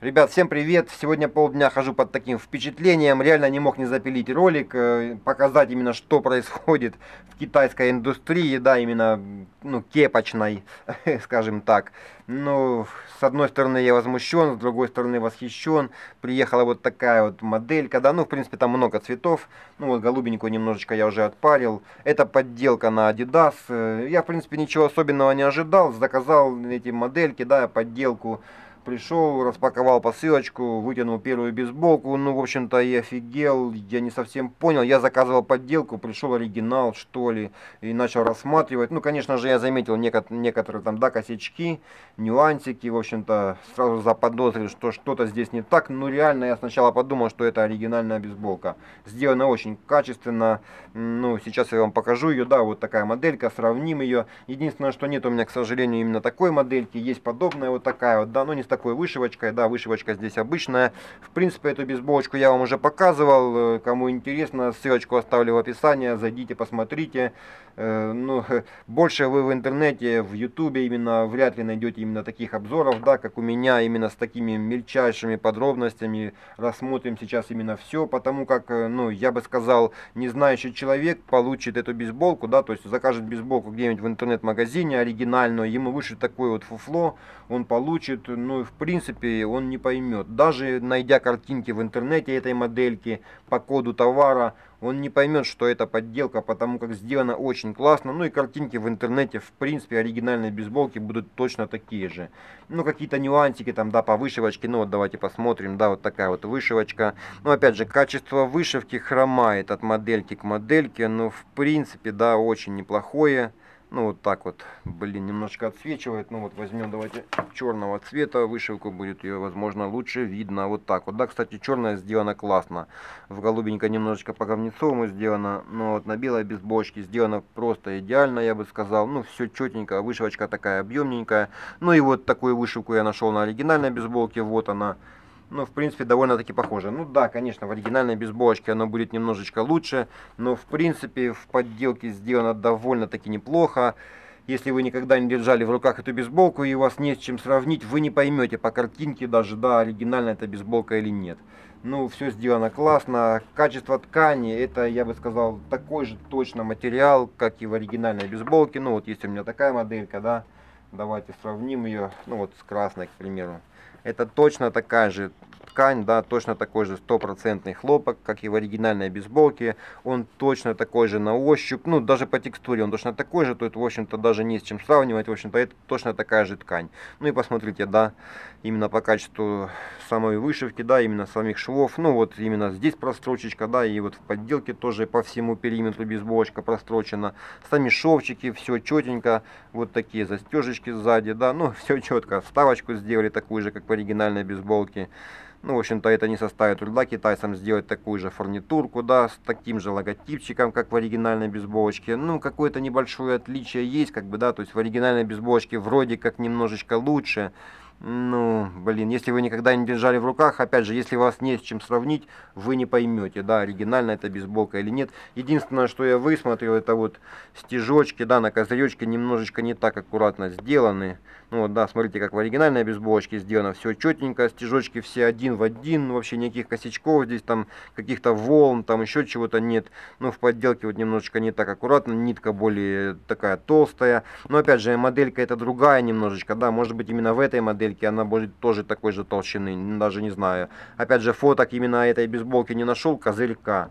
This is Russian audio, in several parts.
Ребят, всем привет! Сегодня полдня хожу под таким впечатлением. Реально не мог не запилить ролик, э, показать именно, что происходит в китайской индустрии, да, именно, ну, кепочной, скажем так. Ну, с одной стороны я возмущен, с другой стороны восхищен. Приехала вот такая вот моделька, да, ну, в принципе, там много цветов. Ну, вот голубенькую немножечко я уже отпарил. Это подделка на Adidas. Э, я, в принципе, ничего особенного не ожидал. Заказал эти модельки, да, подделку пришел, распаковал посылочку, вытянул первую бейсболку, ну, в общем-то, и офигел, я не совсем понял, я заказывал подделку, пришел оригинал, что ли, и начал рассматривать, ну, конечно же, я заметил некоторые там, да, косячки, нюансики, в общем-то, сразу заподозрил, что что-то здесь не так, но реально я сначала подумал, что это оригинальная бейсболка, сделана очень качественно, ну, сейчас я вам покажу ее, да, вот такая моделька, сравним ее, единственное, что нет у меня, к сожалению, именно такой модельки, есть подобная вот такая вот, да, но не такой вышивочкой. Да, вышивочка здесь обычная. В принципе, эту бейсболочку я вам уже показывал. Э, кому интересно, ссылочку оставлю в описании. Зайдите, посмотрите. Э, ну, больше вы в интернете, в ютубе именно вряд ли найдете именно таких обзоров, да, как у меня, именно с такими мельчайшими подробностями. Рассмотрим сейчас именно все, потому как, э, ну, я бы сказал, не знающий человек получит эту бейсболку, да, то есть закажет бейсболку где-нибудь в интернет-магазине оригинальную, ему вышлет такое вот фуфло, он получит, ну, в принципе, он не поймет. Даже найдя картинки в интернете этой модельки по коду товара, он не поймет, что это подделка, потому как сделано очень классно. Ну и картинки в интернете, в принципе, оригинальные бейсболки будут точно такие же. Ну, какие-то нюансики там, да, по вышивочке. Ну, вот давайте посмотрим, да, вот такая вот вышивочка. Ну, опять же, качество вышивки хромает от модельки к модельке. Но, в принципе, да, очень неплохое. Ну вот так вот, блин, немножко отсвечивает. Ну вот возьмем, давайте черного цвета, вышивку будет ее, возможно, лучше видно. Вот так вот. Да, кстати, черная сделана классно. В голубенько немножечко по говнецовому сделано. Но вот на белой бейсболочке сделано просто идеально, я бы сказал. Ну, все четенько, вышивочка такая объемненькая. Ну и вот такую вышивку я нашел на оригинальной бейсболке. Вот она. Ну, в принципе, довольно-таки похоже. Ну да, конечно, в оригинальной бейсболочке оно будет немножечко лучше, но в принципе в подделке сделано довольно-таки неплохо. Если вы никогда не держали в руках эту бейсболку и у вас не с чем сравнить, вы не поймете по картинке даже, да, оригинальная эта бейсболка или нет. Ну, все сделано классно. Качество ткани, это, я бы сказал, такой же точно материал, как и в оригинальной бейсболке. Ну, вот есть у меня такая моделька, да. Давайте сравним ее, ну, вот с красной, к примеру. Это точно такая же ткань, да, точно такой же стопроцентный хлопок, как и в оригинальной бейсболке. Он точно такой же на ощупь, ну, даже по текстуре он точно такой же, то есть, в общем-то, даже не с чем сравнивать, в общем-то, это точно такая же ткань. Ну и посмотрите, да, именно по качеству самой вышивки, да, именно самих швов, ну, вот именно здесь прострочечка, да, и вот в подделке тоже по всему периметру бейсболочка прострочена. Сами шовчики, все четенько, вот такие застежечки сзади, да, ну, все четко. Вставочку сделали такую же, как в оригинальной бейсболке. Ну, в общем-то, это не составит труда китайцам сделать такую же фурнитурку, да, с таким же логотипчиком, как в оригинальной бейсболочке. Ну, какое-то небольшое отличие есть, как бы, да, то есть в оригинальной бейсболочке вроде как немножечко лучше, ну, блин, если вы никогда не держали в руках, опять же, если вас не с чем сравнить, вы не поймете, да, оригинальная это бейсболка или нет. Единственное, что я высмотрел, это вот стежочки, да, на козыречке немножечко не так аккуратно сделаны. Ну, вот, да, смотрите, как в оригинальной бейсболочке сделано, все четненько, стежочки все один в один, вообще никаких косячков здесь, там, каких-то волн, там еще чего-то нет. Ну, в подделке вот немножечко не так аккуратно, нитка более такая толстая. Но, опять же, моделька это другая немножечко, да, может быть, именно в этой модели модельки, она будет тоже такой же толщины, даже не знаю. Опять же, фоток именно этой бейсболки не нашел, козырька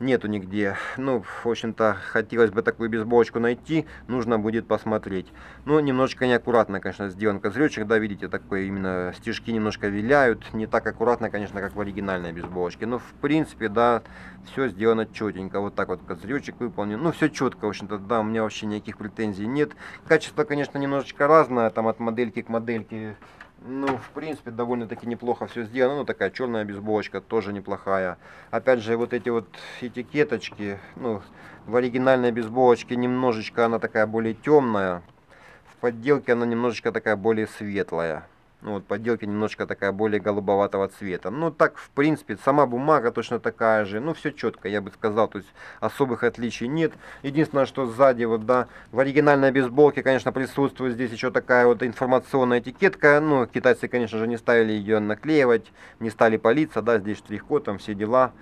нету нигде. Ну, в общем-то, хотелось бы такую бейсболочку найти, нужно будет посмотреть. Ну, немножечко неаккуратно, конечно, сделан козыречек, да, видите, такой именно стежки немножко виляют, не так аккуратно, конечно, как в оригинальной бейсболочке. Но, в принципе, да, все сделано четенько, вот так вот козыречек выполнен. Ну, все четко, в общем-то, да, у меня вообще никаких претензий нет. Качество, конечно, немножечко разное, там от модельки к модельке ну, в принципе, довольно-таки неплохо все сделано. Ну, такая черная бейсболочка тоже неплохая. Опять же, вот эти вот этикеточки, ну, в оригинальной бейсболочке немножечко она такая более темная. В подделке она немножечко такая более светлая. Ну, вот подделки немножко такая более голубоватого цвета. Ну, так, в принципе, сама бумага точно такая же. Ну, все четко, я бы сказал. То есть, особых отличий нет. Единственное, что сзади, вот, да, в оригинальной бейсболке, конечно, присутствует здесь еще такая вот информационная этикетка. Ну, китайцы, конечно же, не стали ее наклеивать, не стали палиться, да, здесь штрих-код, там все дела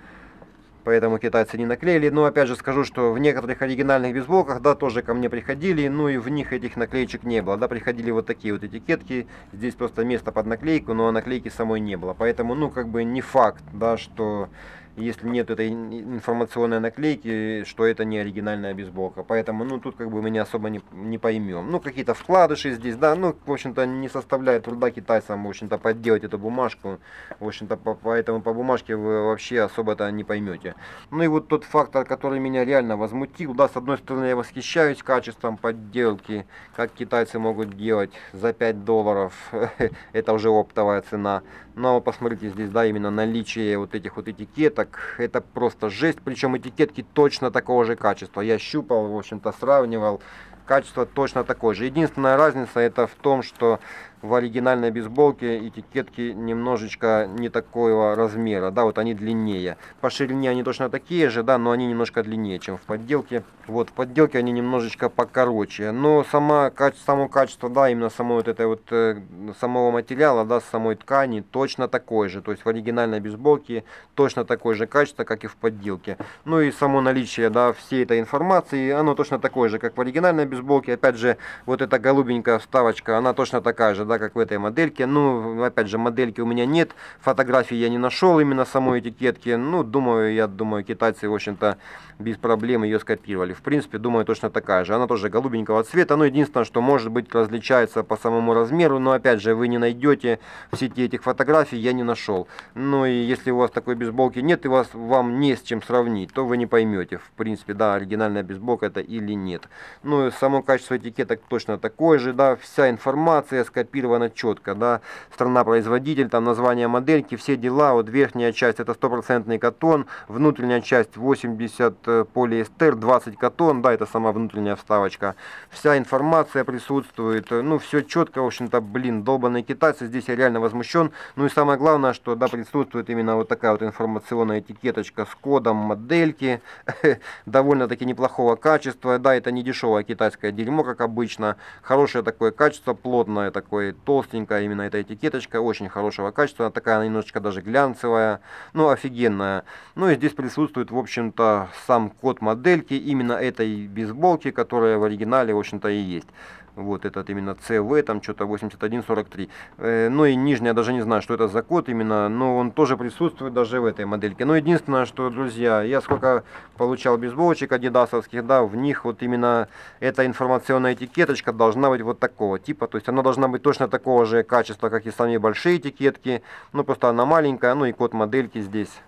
поэтому китайцы не наклеили. Но опять же скажу, что в некоторых оригинальных бейсболках, да, тоже ко мне приходили, ну и в них этих наклеечек не было, да, приходили вот такие вот этикетки, здесь просто место под наклейку, но наклейки самой не было, поэтому, ну, как бы не факт, да, что если нет этой информационной наклейки, что это не оригинальная бейсболка. Поэтому, ну, тут как бы мы не особо не, не поймем. Ну, какие-то вкладыши здесь, да, ну, в общем-то, не составляет труда китайцам, в общем-то, подделать эту бумажку. В общем-то, по, поэтому по бумажке вы вообще особо-то не поймете. Ну и вот тот фактор, который меня реально возмутил, да, с одной стороны, я восхищаюсь качеством подделки, как китайцы могут делать за 5 долларов, это уже оптовая цена. Но посмотрите здесь, да, именно наличие вот этих вот этикеток, это просто жесть. Причем этикетки точно такого же качества. Я щупал, в общем-то, сравнивал. Качество точно такое же. Единственная разница это в том, что в оригинальной бейсболке этикетки немножечко не такого размера, да, вот они длиннее. По ширине они точно такие же, да, но они немножко длиннее, чем в подделке. Вот, в подделке они немножечко покороче, но сама, само качество, да, именно само вот этой вот, э, самого материала, да, самой ткани точно такое же. То есть в оригинальной бейсболке точно такое же качество, как и в подделке. Ну и само наличие, да, всей этой информации, оно точно такое же, как в оригинальной бейсболке. Опять же, вот эта голубенькая вставочка, она точно такая же, да, как в этой модельке. Ну, опять же, модельки у меня нет, фотографии я не нашел именно самой этикетки. Ну, думаю, я думаю, китайцы, в общем-то, без проблем ее скопировали. В принципе, думаю, точно такая же. Она тоже голубенького цвета, но единственное, что может быть различается по самому размеру, но опять же, вы не найдете в сети этих фотографий, я не нашел. Ну и если у вас такой бейсболки нет и вас, вам не с чем сравнить, то вы не поймете, в принципе, да, оригинальная бейсболка это или нет. Ну и само качество этикеток точно такое же, да, вся информация скопирована четко, да, страна-производитель, там название модельки, все дела, вот верхняя часть это стопроцентный катон, внутренняя часть 80 Э, полиэстер, 20 катон, да, это сама внутренняя вставочка. Вся информация присутствует, э, ну, все четко, в общем-то, блин, долбанные китайцы, здесь я реально возмущен. Ну и самое главное, что, да, присутствует именно вот такая вот информационная этикеточка с кодом модельки, довольно-таки неплохого качества, да, это не дешевое китайское дерьмо, как обычно, хорошее такое качество, плотное такое, толстенькое именно эта этикеточка, очень хорошего качества, такая немножечко даже глянцевая, ну, офигенная. Ну и здесь присутствует, в общем-то, сам код модельки именно этой бейсболки, которая в оригинале, в общем-то, и есть. Вот этот именно CV, там что-то 8143. Э, ну и нижняя, даже не знаю, что это за код именно, но он тоже присутствует даже в этой модельке. Но единственное, что, друзья, я сколько получал бейсболочек адидасовских, да, в них вот именно эта информационная этикеточка должна быть вот такого типа. То есть она должна быть точно такого же качества, как и сами большие этикетки. Ну просто она маленькая, ну и код модельки здесь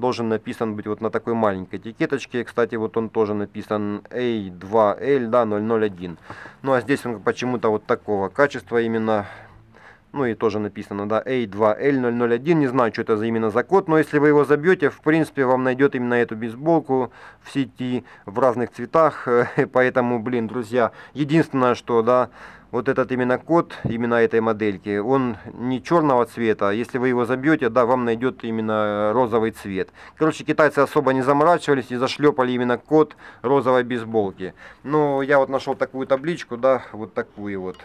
должен написан быть вот на такой маленькой этикеточке. Кстати, вот он тоже написан A2L, да, 001. Ну а здесь он почему-то вот такого качества именно. Ну и тоже написано, да, A2L001. Не знаю, что это за именно за код, но если вы его забьете, в принципе, вам найдет именно эту бейсболку в сети в разных цветах. Поэтому, блин, друзья, единственное, что, да, вот этот именно код, именно этой модельки, он не черного цвета. Если вы его забьете, да, вам найдет именно розовый цвет. Короче, китайцы особо не заморачивались и зашлепали именно код розовой бейсболки. Но я вот нашел такую табличку, да, вот такую вот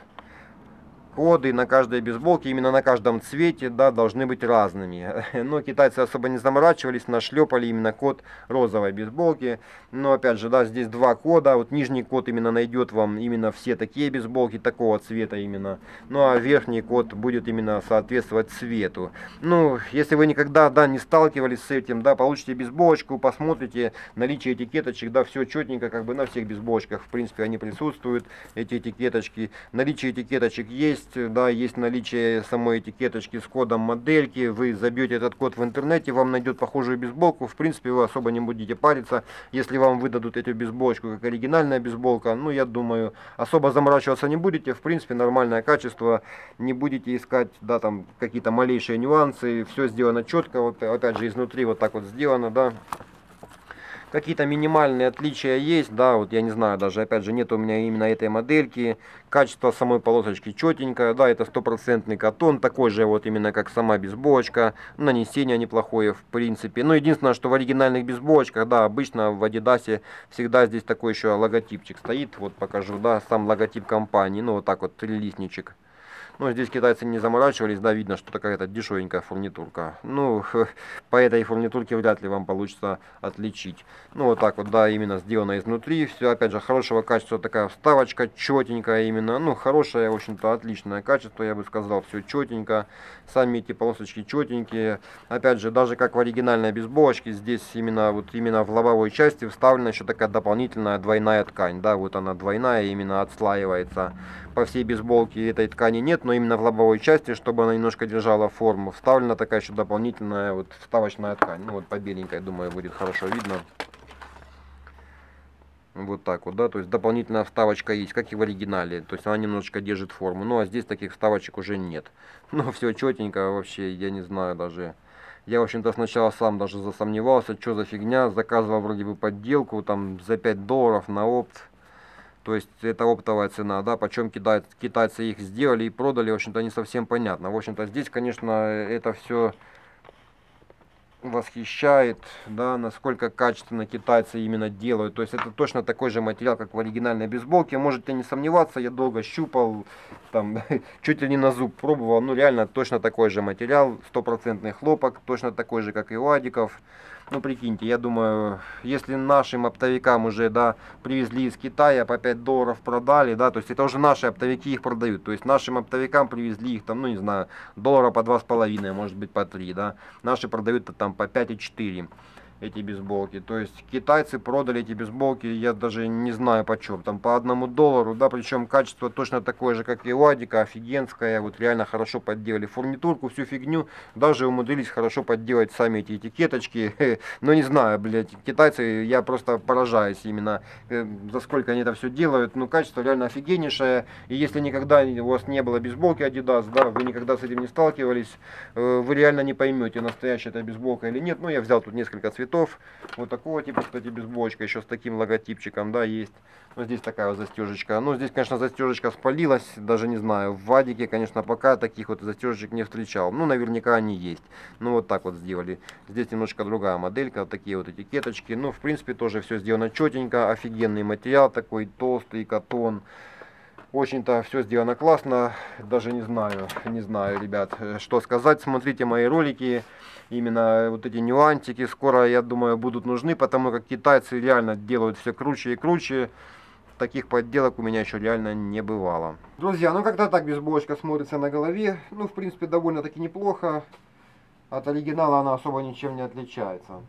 коды на каждой бейсболке, именно на каждом цвете, да, должны быть разными. Но китайцы особо не заморачивались, нашлепали именно код розовой бейсболки. Но опять же, да, здесь два кода. Вот нижний код именно найдет вам именно все такие бейсболки, такого цвета именно. Ну а верхний код будет именно соответствовать цвету. Ну, если вы никогда, да, не сталкивались с этим, да, получите бейсболочку, посмотрите наличие этикеточек, да, все четненько, как бы на всех бейсболочках, в принципе, они присутствуют, эти этикеточки. Наличие этикеточек есть есть, да, есть наличие самой этикеточки с кодом модельки. Вы забьете этот код в интернете, вам найдет похожую бейсболку. В принципе, вы особо не будете париться. Если вам выдадут эту бейсболочку как оригинальная бейсболка, ну, я думаю, особо заморачиваться не будете. В принципе, нормальное качество. Не будете искать, да, там, какие-то малейшие нюансы. Все сделано четко. Вот, опять же, изнутри вот так вот сделано, да. Какие-то минимальные отличия есть, да, вот я не знаю, даже опять же нет у меня именно этой модельки. Качество самой полосочки четенькое, да, это стопроцентный катон, такой же вот именно как сама бейсболочка. Нанесение неплохое в принципе. Но единственное, что в оригинальных бейсболочках, да, обычно в Адидасе всегда здесь такой еще логотипчик стоит. Вот покажу, да, сам логотип компании, ну вот так вот, релизничек. Ну, здесь китайцы не заморачивались, да, видно, что какая-то дешевенькая фурнитурка. Ну, по этой фурнитурке вряд ли вам получится отличить. Ну, вот так вот, да, именно сделано изнутри. Все, опять же, хорошего качества такая вставочка, четенькая именно. Ну, хорошее, в общем-то, отличное качество, я бы сказал, все четенько. Сами эти полосочки четенькие. Опять же, даже как в оригинальной бейсболочке, здесь именно, вот именно в лобовой части вставлена еще такая дополнительная двойная ткань. Да, вот она двойная, именно отслаивается по всей бейсболке этой ткани нет, но именно в лобовой части, чтобы она немножко держала форму, вставлена такая еще дополнительная вот вставочная ткань. Ну вот по беленькой, думаю, будет хорошо видно. Вот так вот, да, то есть дополнительная вставочка есть, как и в оригинале, то есть она немножечко держит форму, ну а здесь таких вставочек уже нет. Ну все четенько вообще, я не знаю даже. Я, в общем-то, сначала сам даже засомневался, что за фигня, заказывал вроде бы подделку, там, за 5 долларов на опт. То есть это оптовая цена, да, почем китайцы, их сделали и продали, в общем-то, не совсем понятно. В общем-то, здесь, конечно, это все восхищает, да, насколько качественно китайцы именно делают. То есть это точно такой же материал, как в оригинальной бейсболке. Можете не сомневаться, я долго щупал, там, чуть ли не на зуб пробовал. Ну, реально точно такой же материал, стопроцентный хлопок, точно такой же, как и у адиков. Ну, прикиньте, я думаю, если нашим оптовикам уже, да, привезли из Китая, по 5 долларов продали, да, то есть это уже наши оптовики их продают. То есть нашим оптовикам привезли их там, ну, не знаю, доллара по 2,5, может быть, по 3, да. Наши продают там по 5,4 эти бейсболки. То есть китайцы продали эти бейсболки, я даже не знаю почем, там по одному доллару, да, причем качество точно такое же, как и у Адика, офигенское, вот реально хорошо подделали фурнитурку, всю фигню, даже умудрились хорошо подделать сами эти этикеточки, но не знаю, блядь, китайцы, я просто поражаюсь именно, э, за сколько они это все делают, ну, качество реально офигеннейшее, и если никогда у вас не было бейсболки Adidas, да, вы никогда с этим не сталкивались, э, вы реально не поймете, настоящая это бейсболка или нет, ну, я взял тут несколько цветов, цветов. Вот такого типа, кстати, бейсболочка еще с таким логотипчиком, да, есть. Вот здесь такая вот застежечка. Ну, здесь, конечно, застежечка спалилась, даже не знаю. В Вадике, конечно, пока таких вот застежечек не встречал. Ну, наверняка они есть. Ну, вот так вот сделали. Здесь немножко другая моделька, такие вот этикеточки. Ну, в принципе, тоже все сделано четенько. Офигенный материал такой, толстый, катон. Очень-то все сделано классно, даже не знаю, не знаю, ребят, что сказать. Смотрите мои ролики, именно вот эти нюансики скоро, я думаю, будут нужны, потому как китайцы реально делают все круче и круче. Таких подделок у меня еще реально не бывало. Друзья, ну как-то так бейсболочка смотрится на голове. Ну, в принципе, довольно-таки неплохо. От оригинала она особо ничем не отличается.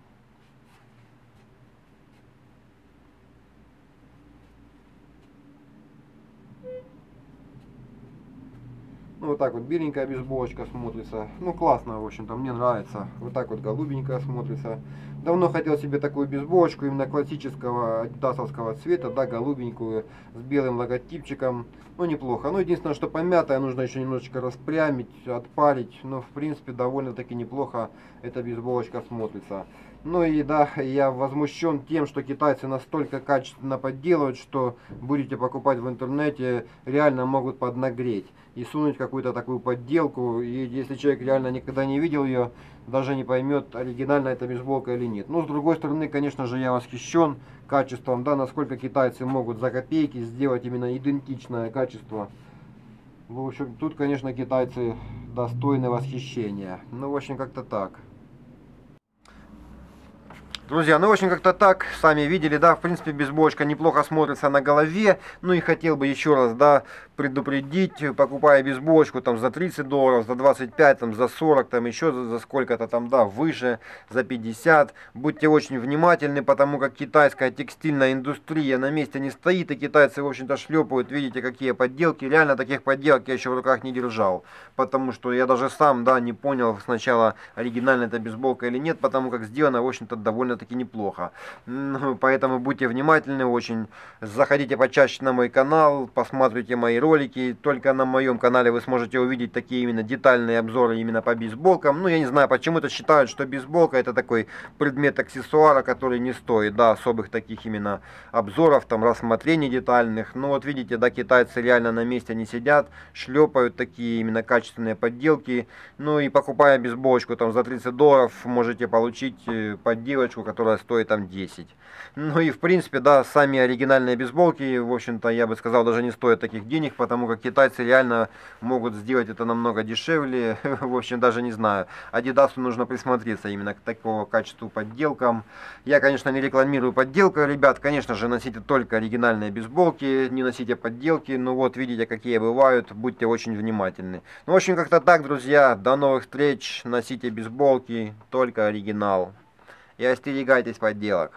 Ну, вот так вот беленькая бейсболочка смотрится. Ну, классно, в общем-то, мне нравится. Вот так вот голубенькая смотрится. Давно хотел себе такую бейсболочку, именно классического адидасовского цвета, да, голубенькую, с белым логотипчиком. Ну, неплохо. Ну, единственное, что помятая, нужно еще немножечко распрямить, отпарить. Но, в принципе, довольно-таки неплохо эта бейсболочка смотрится. Ну и да, я возмущен тем, что китайцы настолько качественно подделывают, что будете покупать в интернете, реально могут поднагреть и сунуть какую-то такую подделку. И если человек реально никогда не видел ее, даже не поймет, оригинальная это бейсболка или нет. Но с другой стороны, конечно же, я восхищен качеством, да, насколько китайцы могут за копейки сделать именно идентичное качество. В общем, тут, конечно, китайцы достойны восхищения. Ну, в общем, как-то так. Друзья, ну в общем как-то так, сами видели, да, в принципе бейсболочка неплохо смотрится на голове, ну и хотел бы еще раз, да, предупредить, покупая бейсболочку там за 30 долларов, за 25, там за 40, там еще за, за сколько-то там, да, выше, за 50, будьте очень внимательны, потому как китайская текстильная индустрия на месте не стоит, и китайцы, в общем-то, шлепают, видите, какие подделки, реально таких подделок я еще в руках не держал, потому что я даже сам, да, не понял сначала, оригинальная эта бейсболка или нет, потому как сделано, в общем-то, довольно довольно-таки неплохо. Ну, поэтому будьте внимательны очень. Заходите почаще на мой канал, посмотрите мои ролики. Только на моем канале вы сможете увидеть такие именно детальные обзоры именно по бейсболкам. Ну, я не знаю, почему-то считают, что бейсболка это такой предмет аксессуара, который не стоит, да, особых таких именно обзоров, там, рассмотрений детальных. Ну, вот видите, да, китайцы реально на месте не сидят, шлепают такие именно качественные подделки. Ну, и покупая бейсболочку там за 30 долларов, можете получить э, подделочку, которая стоит там 10. Ну и в принципе, да, сами оригинальные бейсболки, в общем-то, я бы сказал, даже не стоят таких денег, потому как китайцы реально могут сделать это намного дешевле. В общем, даже не знаю. Адидасу нужно присмотреться именно к такого качеству подделкам. Я, конечно, не рекламирую подделку, ребят. Конечно же, носите только оригинальные бейсболки, не носите подделки. Ну вот, видите, какие бывают. Будьте очень внимательны. Ну, в общем, как-то так, друзья. До новых встреч. Носите бейсболки, только оригинал. И остерегайтесь подделок.